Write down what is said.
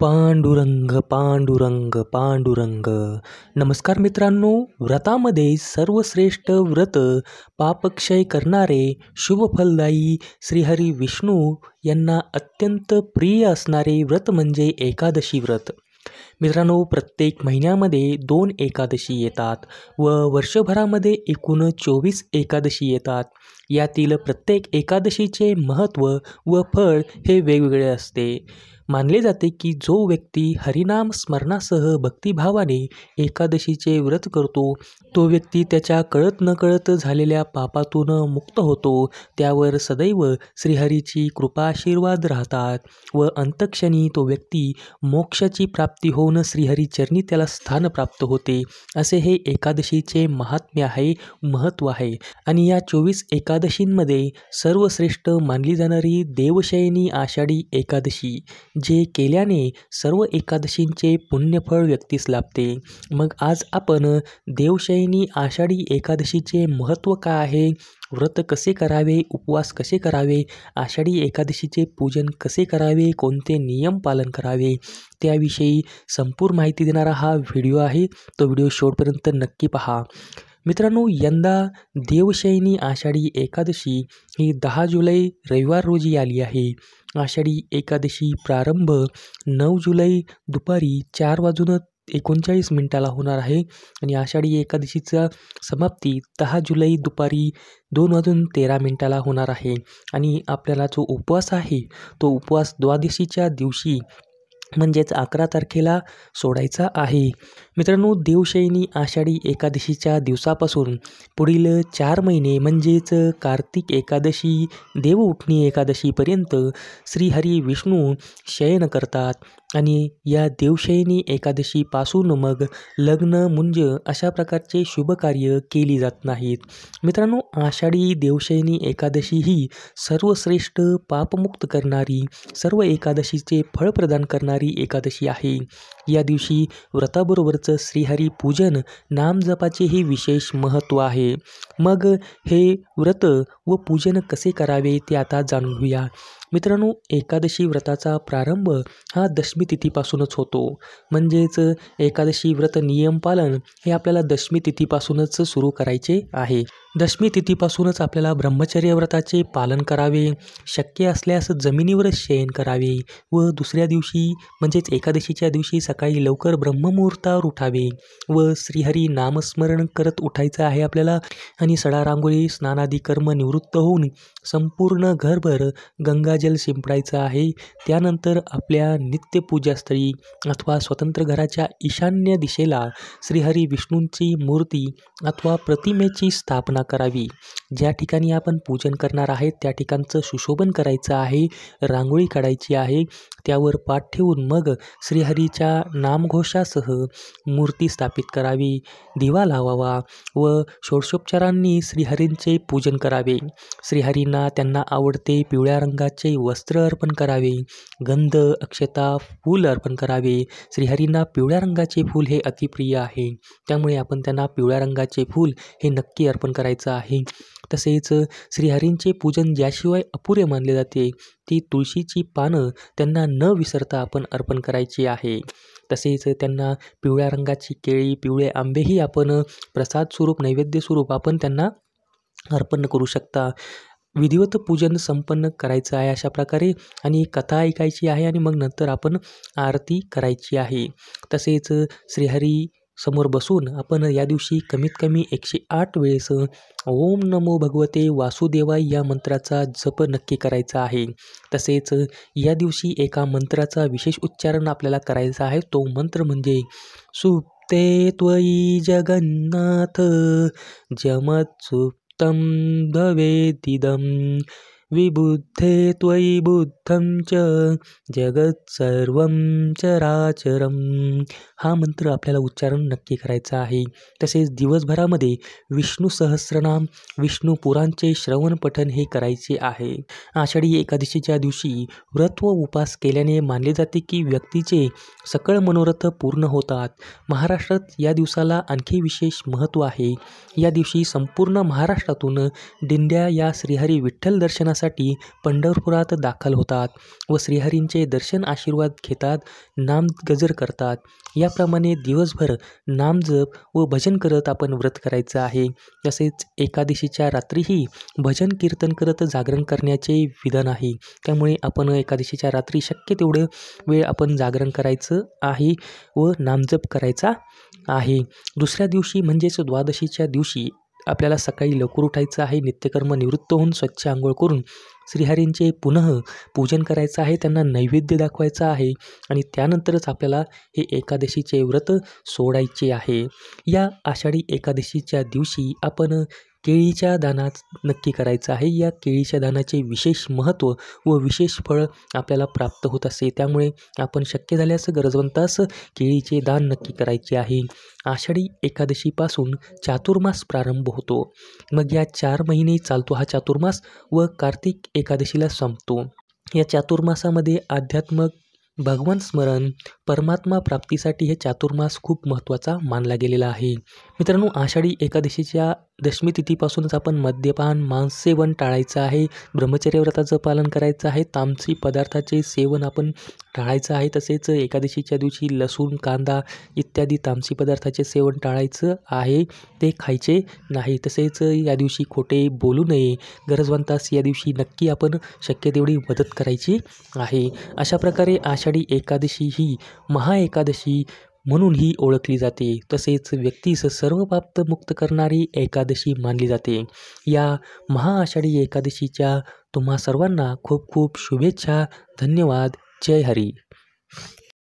पांडुरंग पांडुरंग पांडुरंग. नमस्कार मित्रांनो व्रतामध्ये सर्वश्रेष्ठ व्रत पापक्षय करणारे शुभफलदायी श्रीहरी विष्णू यांना अत्यंत प्रिय असणारे व्रत म्हणजे एकादशी व्रत. मित्रांनो प्रत्येक महिन्यामध्ये दोन एकादशी येतात व वर्षभरामध्ये एकूण चोवीस एकादशी येतात. यातील प्रत्येक एकादशीचे महत्त्व व फळ हे वेगवेगळे असते. मानले जाते की जो व्यक्ती हरिनाम स्मरणासह भक्तिभावाने एकादशीचे व्रत करतो तो व्यक्ती त्याच्या कळत नकळत झालेल्या पापातून मुक्त होतो. त्यावर सदैव श्रीहरीची कृपाशीर्वाद राहतात व अंतक्षणी तो व्यक्ती मोक्षाची प्राप्ती होऊन श्रीहरीचरणी त्याला स्थान प्राप्त होते. असे हे एकादशीचे महात्म्य आहे महत्त्व आहे. आणि या चोवीस एकादशींमध्ये सर्वश्रेष्ठ मानली जाणारी देवशयनी आषाढी एकादशी जे केल्याने सर्व एकादशींचे पुण्यफळ व्यक्तीस लाभते. मग आज आपण देवशयनी आषाढी एकादशीचे महत्त्व काय आहे? व्रत कसे करावे? उपवास कसे करावे? आषाढी एकादशीचे पूजन कसे करावे? कोणते नियम पालन करावे? त्याविषयी संपूर्ण माहिती देणारा हा व्हिडिओ आहे. तो व्हिडिओ शेवटपर्यंत नक्की पहा. मित्रांनो यंदा देवशयनी आषाढी एकादशी ही दहा जुलै रविवार रोजी आली आहे. आषाढी एकादशी प्रारंभ नऊ जुलै दुपारी चार वाजून एकोणचाळीस मिनिटाला होणार आहे आणि आषाढी एकादशीचा समाप्ती दहा जुलै दुपारी दोन वाजून तेरा मिनिटाला होणार आहे. आणि आपल्याला जो उपवास आहे तो उपवास द्वादशीच्या दिवशी म्हणजेच अकरा तारखेला सोडायचा आहे. मित्रांनो देवशयनी आषाढी एकादशीच्या दिवसापासून पुढील चार महिने म्हणजेच कार्तिक एकादशी देवउठणी एकादशीपर्यंत श्रीहरी विष्णू शयन करतात. आणि या देवशयनी एकादशीपासून मग लग्न मुंज अशा प्रकारचे शुभकार्य केली जात नाहीत. मित्रांनो आषाढी देवशयनी एकादशी ही सर्वश्रेष्ठ पापमुक्त करणारी सर्व एकादशीचे फळ प्रदान करणारी एकादशी आहे. या दिवशी व्रताबरोबरचं श्रीहरी पूजन नामजपाचेही विशेष महत्त्व आहे. मग हे व्रत व पूजन कसे करावे ते आता जाणून घेऊया. मित्रांनो एकादशी व्रताचा प्रारंभ हा दशमी तिथीपासूनच होतो. म्हणजेच एकादशी व्रत नियम पालन हे आपल्याला दशमी तिथीपासूनच सुरू करायचे आहे. दशमी तिथीपासूनच आपल्याला ब्रह्मचर्य व्रताचे पालन करावे शक्य असल्यास जमिनीवरच शयन करावे व दुसऱ्या दिवशी म्हणजेच एकादशीच्या दिवशी सकाळी लवकर ब्रह्ममुहूर्तावर उठावे व श्रीहरी नामस्मरण करत उठायचं आहे आपल्याला आणि सडा रांगोळी स्नानादी कर्म निवृत्त होऊन संपूर्ण घरभर गंगाजल शिंपडायचं आहे. त्यानंतर आपल्या नित्यपूजास्थळी अथवा स्वतंत्र घराच्या ईशान्य दिशेला श्रीहरी विष्णूंची मूर्ती अथवा प्रतिमेची स्थापना करावी. ज्या ठिकाणी आपण पूजन करणार आहे त्या ठिकाणचं सुशोभन करायचं आहे रांगोळी काढायची आहे त्यावर पाठ ठेवून मग श्रीहरीच्या नामघोषासह मूर्ती स्थापित करावी दिवा लावावा व षोडशोपचारांनी श्रीहरींचे पूजन करावे. श्रीहरींना त्यांना आवडते पिवळ्या रंगाचे वस्त्र अर्पण करावे गंध अक्षता फूल अर्पण करावे. श्रीहरींना पिवळ्या रंगाचे फूल हे अतिप्रिय आहे. त्यामुळे आपण त्यांना पिवळ्या रंगाचे फूल हे नक्की अर्पण करायचे आहे. तसेच श्रीहरींचे पूजन ज्याशिवाय अपुरे मानले जाते ती तुळशीची पानं त्यांना न विसरता आपण अर्पण करायची आहे. तसेच त्यांना पिवळ्या रंगाची केळी पिवळे आंबेही आपण प्रसाद स्वरूप नैवेद्य स्वरूप आपण त्यांना अर्पण करू शकता. विधिवत पूजन संपन्न करायचं आहे अशा प्रकारे आणि कथा ऐकायची आहे आणि मग नंतर आपण आरती करायची आहे. तसेच श्रीहरी समोर बसून आपण या दिवशी कमीत कमी एकशे आठ वेळेस ओम नमो भगवते वासुदेवाय या मंत्राचा जप नक्की करायचा आहे. तसेच या दिवशी एका मंत्राचा विशेष उच्चारण आपल्याला करायचा आहे. तो मंत्र म्हणजे सुप्ते त्वयी जगन्नाथ जमत्सुप्तं भवेदिदं. विबुद्धे त्वयि बुद्धं च जगत्सर्वं चराचरम. हा मंत्र आपल्याला उच्चारण नक्की करायचा आहे. तसेच दिवसभरामध्ये विष्णू सहस्रनाम विष्णू पुरांचे श्रवण पठन हे करायचे आहे. आषाढी एकादशीच्या दिवशी व्रत व उपास केल्याने मानले जाते की व्यक्तीचे सकळ मनोरथ पूर्ण होतात. महाराष्ट्रात या दिवसाला आणखी विशेष महत्त्व आहे. या दिवशी संपूर्ण महाराष्ट्रातून दिंड्या या श्रीहरी विठ्ठल दर्शनासाठी दर्शनासाठी पंढरपुरात दाखल होतात व श्रीहरींचे दर्शन आशीर्वाद घेतात नाम गजर करतात. याप्रमाणे दिवसभर नामजप व भजन करत आपण व्रत करायचं आहे. तसेच एकादशीच्या रात्रीही भजन कीर्तन करत जागरण करण्याचे विधान आहे. त्यामुळे आपण एकादशीच्या रात्री शक्य तेवढं वेळ आपण जागरण करायचं आहे व नामजप करायचा आहे. दुसऱ्या दिवशी म्हणजेच द्वादशीच्या दिवशी आपल्याला सकाळी लवकर उठायचं आहे नित्यकर्म निवृत्त होऊन स्वच्छ आंघोळ करून श्रीहरींचे पुनः पूजन करायचं आहे त्यांना नैवेद्य दाखवायचं आहे आणि त्यानंतरच आपल्याला हे एकादशीचे व्रत सोडायचे आहे. या आषाढी एकादशीच्या दिवशी आपण केळीच्या दानात नक्की करायचं आहे. या केळीच्या दानाचे विशेष महत्त्व व विशेष फळ आपल्याला प्राप्त होत असते त्यामुळे आपण शक्य झाल्यास गरजवंतास केळीचे दान नक्की करायचे आहे. आषाढी एकादशीपासून चातुर्मास प्रारंभ होतो. मग या चार महिने चालतो हा चातुर्मास व कार्तिक एकादशीला संपतो. या चातुर्मासामध्ये आध्यात्मक भगवान स्मरण परमात्मा प्राप्तीसाठी हे चातुर्मास खूप महत्त्वाचा मानला गेलेला आहे. मित्रांनो आषाढी एकादशीच्या दशमी तिथीपासूनच आपण मद्यपान मांससेवन टाळायचं आहे ब्रह्मचर्य व्रताचं पालन करायचं आहे तामसी पदार्थाचे सेवन आपण टाळायचं आहे तसेच एकादशीच्या दिवशी लसूण कांदा इत्यादी तामसी पदार्थाचे सेवन टाळायचं आहे ते खायचे नाही. तसेच या दिवशी खोटे बोलू नये गरजवंतास या दिवशी नक्की आपण शक्य तेवढी मदत करायची आहे. अशा प्रकारे आषाढी एकादशी ही महाएकादशी म्हणून ही ओळखली जाते. तसेच व्यक्तीस सर्व मुक्त करणारी एकादशी मानली जाते. या महाआषाढी एकादशीच्या तुम्हा सर्वांना खूप खूप शुभेच्छा. धन्यवाद. जय हरी.